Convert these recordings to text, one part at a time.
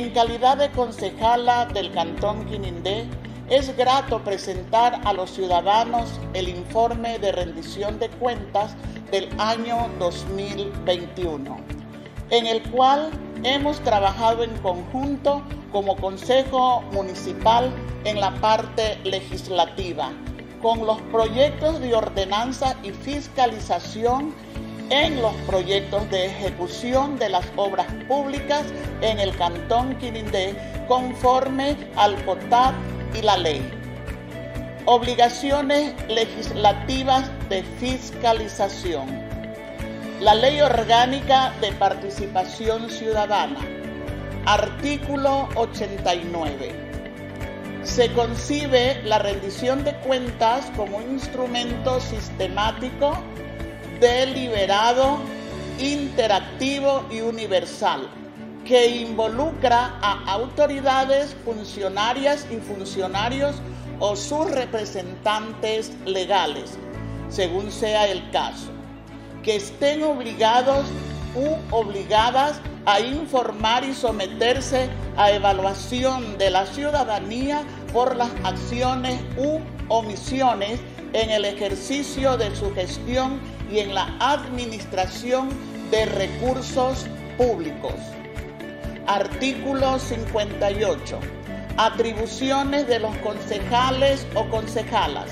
En calidad de concejala del Cantón Quinindé, es grato presentar a los ciudadanos el informe de rendición de cuentas del año 2021, en el cual hemos trabajado en conjunto como Consejo Municipal en la parte legislativa, con los proyectos de ordenanza y fiscalización en los proyectos de ejecución de las obras públicas en el Cantón Quirindé conforme al COTAP y la ley. Obligaciones legislativas de fiscalización. La Ley Orgánica de Participación Ciudadana. Artículo 89. Se concibe la rendición de cuentas como un instrumento sistemático, deliberado, interactivo y universal que involucra a autoridades, funcionarias y funcionarios o sus representantes legales, según sea el caso, que estén obligados u obligadas a informar y someterse a evaluación de la ciudadanía por las acciones u omisiones en el ejercicio de su gestión y en la administración de recursos públicos. Artículo 58. Atribuciones de los concejales o concejalas.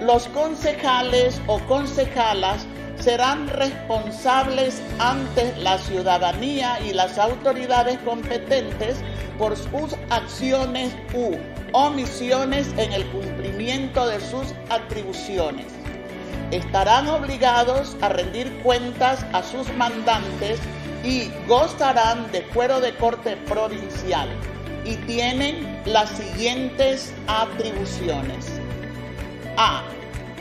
Los concejales o concejalas serán responsables ante la ciudadanía y las autoridades competentes por sus acciones u omisiones en el cumplimiento de sus atribuciones. Estarán obligados a rendir cuentas a sus mandantes y gozarán de fuero de corte provincial y tienen las siguientes atribuciones. A.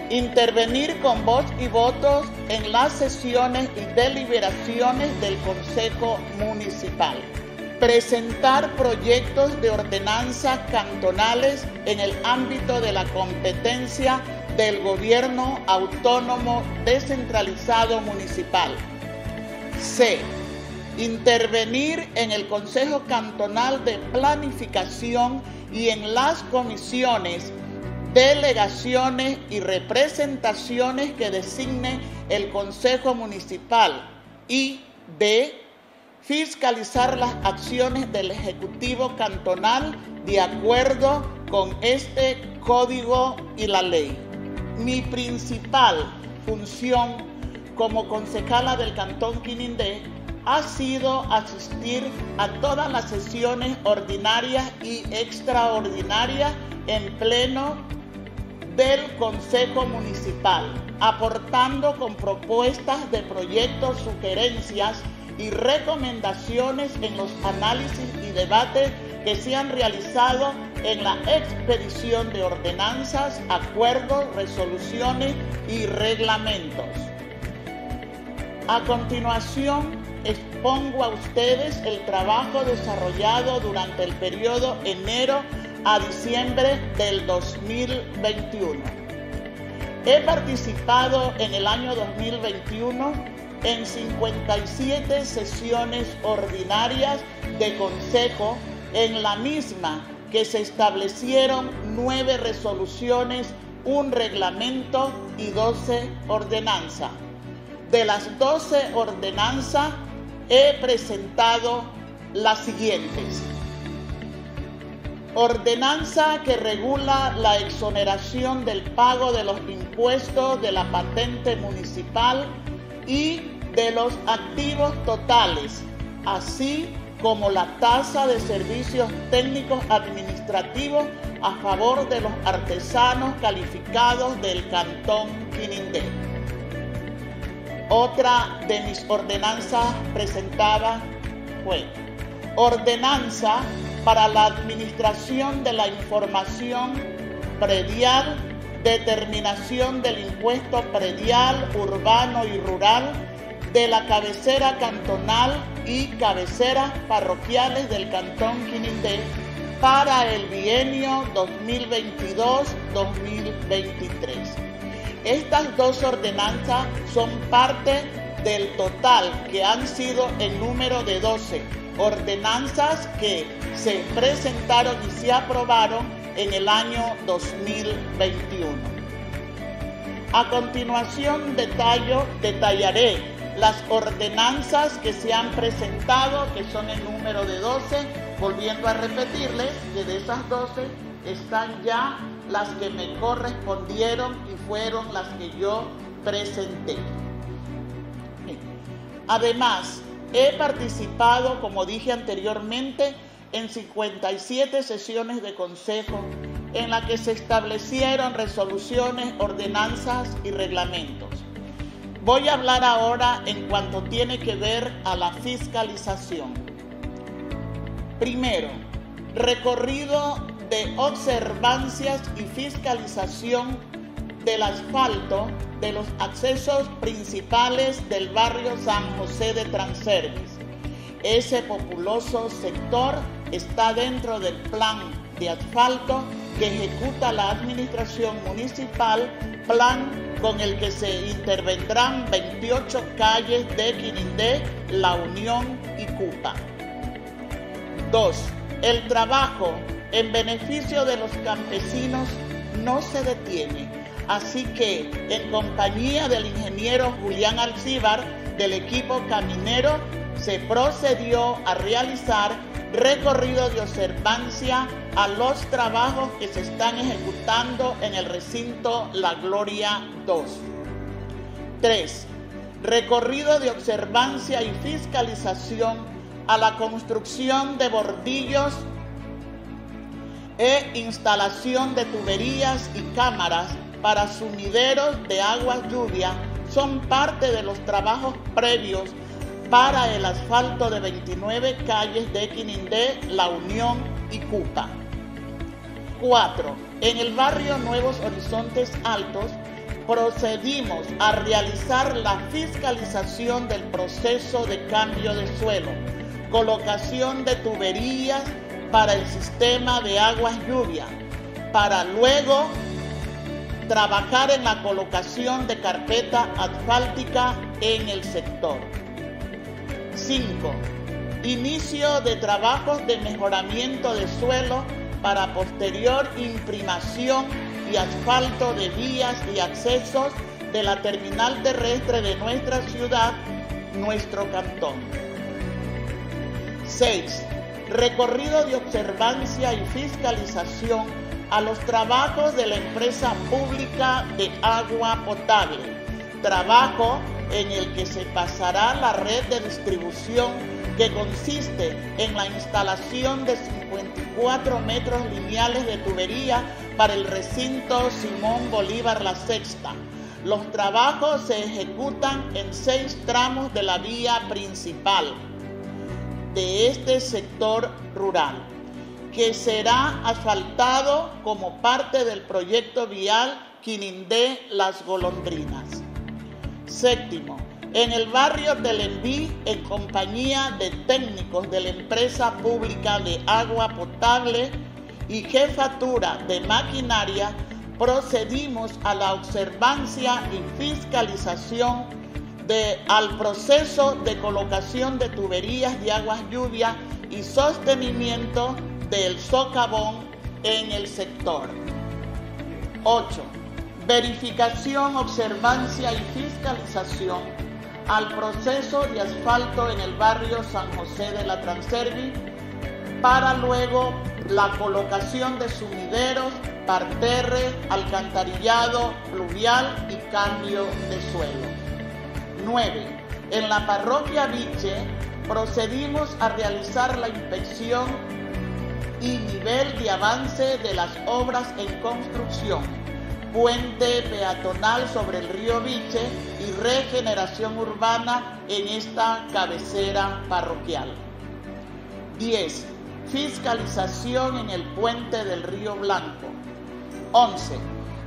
Intervenir con voz y votos en las sesiones y deliberaciones del Consejo Municipal. Presentar proyectos de ordenanzas cantonales en el ámbito de la competencia del gobierno autónomo descentralizado municipal. C intervenir en el Consejo Cantonal de Planificación y en las comisiones, delegaciones y representaciones que designe el Consejo Municipal y D. Fiscalizar las acciones del Ejecutivo Cantonal de acuerdo con este código y la ley. Mi principal función como concejala del Cantón Quinindé ha sido asistir a todas las sesiones ordinarias y extraordinarias en pleno del Consejo Municipal, aportando con propuestas de proyectos, sugerencias y recomendaciones en los análisis y debates que se han realizado en la expedición de ordenanzas, acuerdos, resoluciones y reglamentos. A continuación, expongo a ustedes el trabajo desarrollado durante el periodo enero a diciembre del 2021. He participado en el año 2021 en 57 sesiones ordinarias de consejo en la misma que se establecieron nueve resoluciones, un reglamento y 12 ordenanzas. De las 12 ordenanzas, he presentado las siguientes. Ordenanza que regula la exoneración del pago de los impuestos de la patente municipal y de los activos totales, así como la tasa de servicios técnicos administrativos a favor de los artesanos calificados del Cantón Quinindé. Otra de mis ordenanzas presentada fue ordenanza para la administración de la información predial, determinación del impuesto predial, urbano y rural de la cabecera cantonal y cabeceras parroquiales del Cantón Quinindé para el bienio 2022-2023. Estas dos ordenanzas son parte del total que han sido el número de 12 ordenanzas que se presentaron y se aprobaron en el año 2021. A continuación detallo, detallaré las ordenanzas que se han presentado, que son el número de 12, volviendo a repetirles que de esas 12 están ya las que me correspondieron y fueron las que yo presenté. Además, he participado, como dije anteriormente, en 57 sesiones de consejo en las que se establecieron resoluciones, ordenanzas y reglamentos. Voy a hablar ahora en cuanto tiene que ver a la fiscalización. Primero, recorrido de observancias y fiscalización del asfalto de los accesos principales del barrio San José de Transervis. Ese populoso sector está dentro del plan de asfalto que ejecuta la administración municipal, plan con el que se intervendrán 28 calles de Quirindé, La Unión y Cupa. 2. El trabajo en beneficio de los campesinos no se detiene, así que en compañía del ingeniero Julián Alcíbar del equipo caminero se procedió a realizar recorrido de observancia a los trabajos que se están ejecutando en el recinto La Gloria 2. 3. Recorrido de observancia y fiscalización a la construcción de bordillos e instalación de tuberías y cámaras para sumideros de aguas lluvia son parte de los trabajos previos para el asfalto de 29 calles de Quinindé, La Unión y Cupa. 4. En el barrio Nuevos Horizontes Altos procedimos a realizar la fiscalización del proceso de cambio de suelo, colocación de tuberías para el sistema de aguas lluvia, para luego trabajar en la colocación de carpeta asfáltica en el sector. 5. Inicio de trabajos de mejoramiento de suelo para posterior imprimación y asfalto de vías y accesos de la terminal terrestre de nuestra ciudad, nuestro cantón. 6. Recorrido de observancia y fiscalización a los trabajos de la empresa pública de agua potable. Trabajo en el que se pasará la red de distribución que consiste en la instalación de 54 metros lineales de tubería para el recinto Simón Bolívar La Sexta. Los trabajos se ejecutan en seis tramos de la vía principal de este sector rural, que será asfaltado como parte del proyecto vial Quinindé Las Golondrinas. Séptimo, en el barrio del Enví, en compañía de técnicos de la empresa pública de agua potable y jefatura de maquinaria, procedimos a la observancia y fiscalización de, al proceso de colocación de tuberías de aguas lluvia y sostenimiento del socavón en el sector. 8 verificación, observancia y fiscalización al proceso de asfalto en el barrio San José de la Transervi para luego la colocación de sumideros, parterres, alcantarillado, pluvial y cambio de suelo. 9. En la parroquia Viche procedimos a realizar la inspección y nivel de avance de las obras en construcción puente peatonal sobre el río Viche y regeneración urbana en esta cabecera parroquial. 10. Fiscalización en el puente del río Blanco. 11.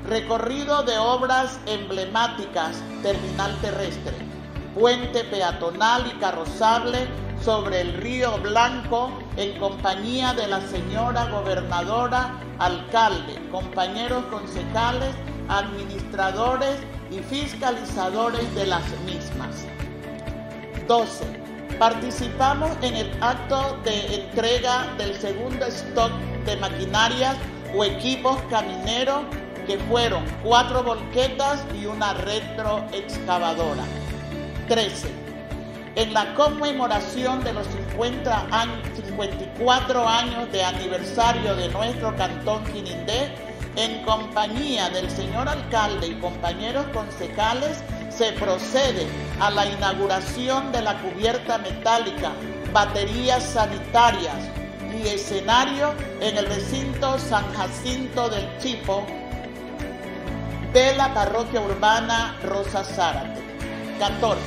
Recorrido de obras emblemáticas, terminal terrestre, puente peatonal y carrozable sobre el río Blanco en compañía de la señora gobernadora, alcalde, compañeros concejales, administradores y fiscalizadores de las mismas. 12. Participamos en el acto de entrega del segundo stock de maquinarias o equipos camineros que fueron cuatro volquetas y una retroexcavadora. 13. En la conmemoración de los 50 años, 54 años de aniversario de nuestro cantón Quinindé, en compañía del señor alcalde y compañeros concejales, se procede a la inauguración de la cubierta metálica, baterías sanitarias y escenario en el recinto San Jacinto del Chipo de la parroquia urbana Rosa Zárate. 14.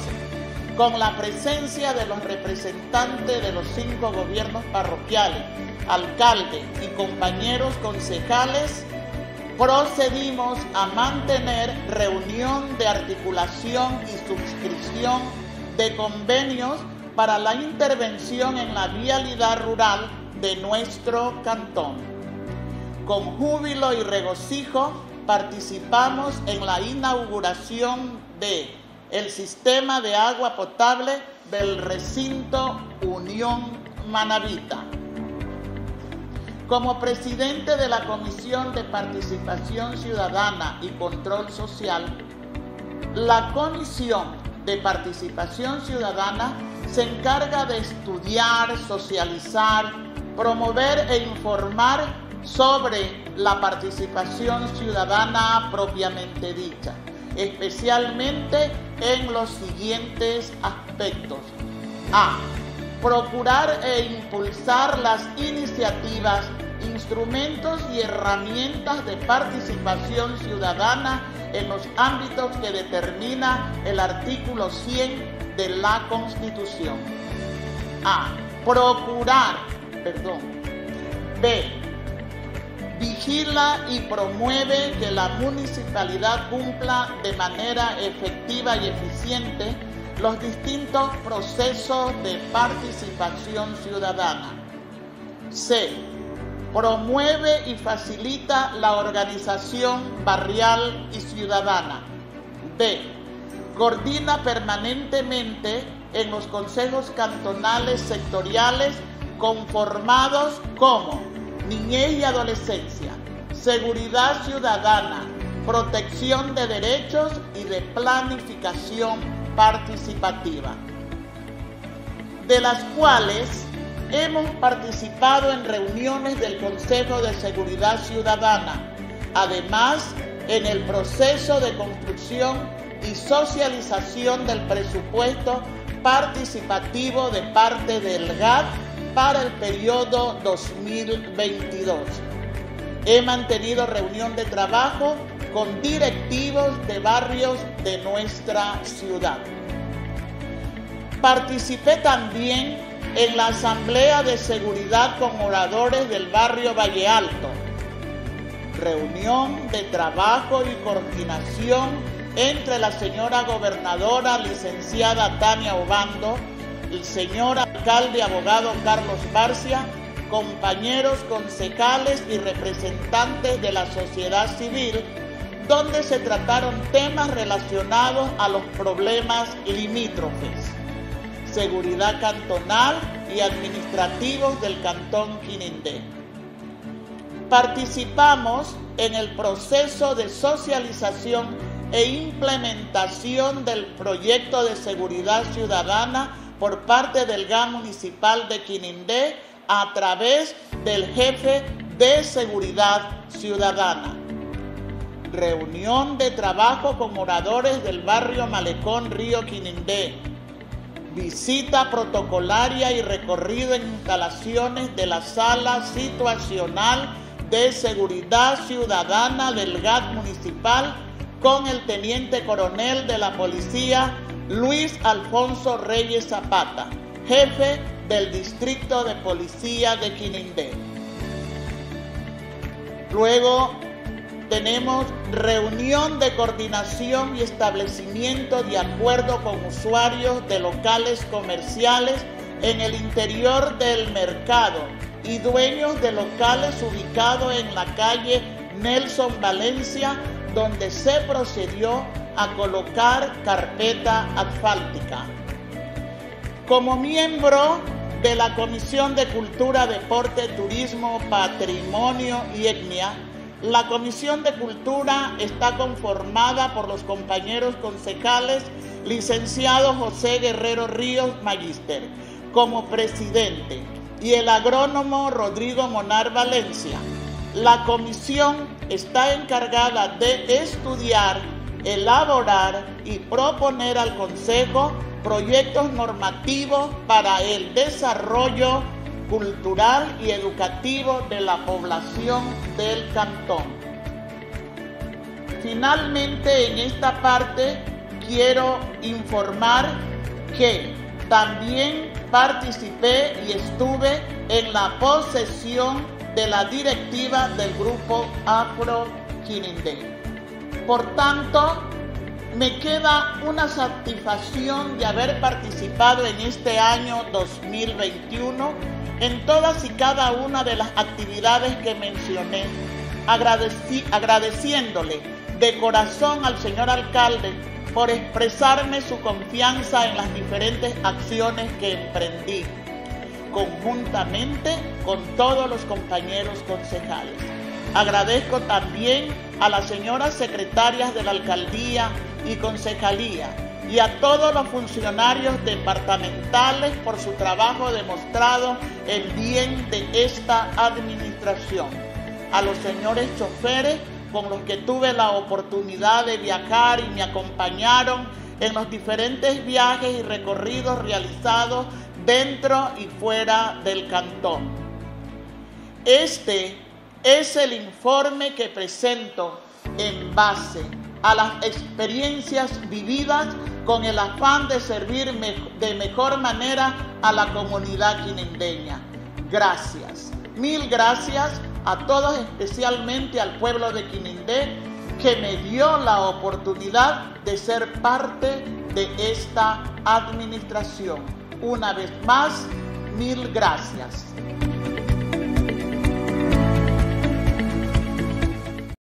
Con la presencia de los representantes de los cinco gobiernos parroquiales, alcalde y compañeros concejales, procedimos a mantener reunión de articulación y suscripción de convenios para la intervención en la vialidad rural de nuestro cantón. Con júbilo y regocijo participamos en la inauguración de el sistema de agua potable del recinto Unión Manavita. Como presidente de la Comisión de Participación Ciudadana y Control Social, la Comisión de Participación Ciudadana se encarga de estudiar, socializar, promover e informar sobre la participación ciudadana propiamente dicha, especialmente en los siguientes aspectos. A procurar e impulsar las iniciativas, instrumentos y herramientas de participación ciudadana en los ámbitos que determina el artículo 100 de la Constitución. A. Procurar, perdón. B. Vigila y promueve que la municipalidad cumpla de manera efectiva y eficiente los distintos procesos de participación ciudadana. C. Promueve y facilita la organización barrial y ciudadana. D. Coordina permanentemente en los consejos cantonales sectoriales conformados como niñez y adolescencia, seguridad ciudadana, protección de derechos y de planificación participativa, de las cuales hemos participado en reuniones del Consejo de Seguridad Ciudadana, además en el proceso de construcción y socialización del presupuesto participativo de parte del GAT para el periodo 2022. He mantenido reunión de trabajo con directivos de barrios de nuestra ciudad. Participé también en la Asamblea de Seguridad con oradores del barrio Valle Alto, reunión de trabajo y coordinación entre la señora gobernadora licenciada Tania Obando, el señor alcalde abogado Carlos Barcia, compañeros concejales y representantes de la sociedad civil donde se trataron temas relacionados a los problemas limítrofes, seguridad cantonal y administrativos del cantón Quinindé. Participamos en el proceso de socialización e implementación del proyecto de seguridad ciudadana por parte del GAM municipal de Quinindé a través del jefe de seguridad ciudadana. Reunión de trabajo con moradores del barrio Malecón Río Quinindé, visita protocolaria y recorrido en instalaciones de la sala situacional de seguridad ciudadana del GAT municipal con el teniente coronel de la policía Luis Alfonso Reyes Zapata, jefe del distrito de policía de Quinindé. Luego tenemos reunión de coordinación y establecimiento de acuerdo con usuarios de locales comerciales en el interior del mercado y dueños de locales ubicados en la calle Nelson Valencia, donde se procedió a colocar carpeta asfáltica. Como miembro de la Comisión de Cultura, Deporte, Turismo, Patrimonio y Etnia, la Comisión de Cultura está conformada por los compañeros concejales licenciado José Guerrero Ríos Magister como presidente y el agrónomo Rodrigo Monar Valencia. La comisión está encargada de estudiar, elaborar y proponer al Consejo proyectos normativos para el desarrollo cultural y educativo de la población del cantón. Finalmente, en esta parte quiero informar que también participé y estuve en la posesión de la directiva del grupo Afro Quirindé. Por tanto, me queda una satisfacción de haber participado en este año 2021 en todas y cada una de las actividades que mencioné, agradeciéndole de corazón al señor alcalde por expresarme su confianza en las diferentes acciones que emprendí, conjuntamente con todos los compañeros concejales. Agradezco también a las señoras secretarias de la alcaldía y concejalía y a todos los funcionarios departamentales por su trabajo demostrado en bien de esta administración. A los señores choferes con los que tuve la oportunidad de viajar y me acompañaron en los diferentes viajes y recorridos realizados dentro y fuera del cantón. Este es el informe que presento en base a las experiencias vividas con el afán de servir de mejor manera a la comunidad quinindeña. Gracias, mil gracias a todos, especialmente al pueblo de Quinindé, que me dio la oportunidad de ser parte de esta administración. Una vez más, mil gracias.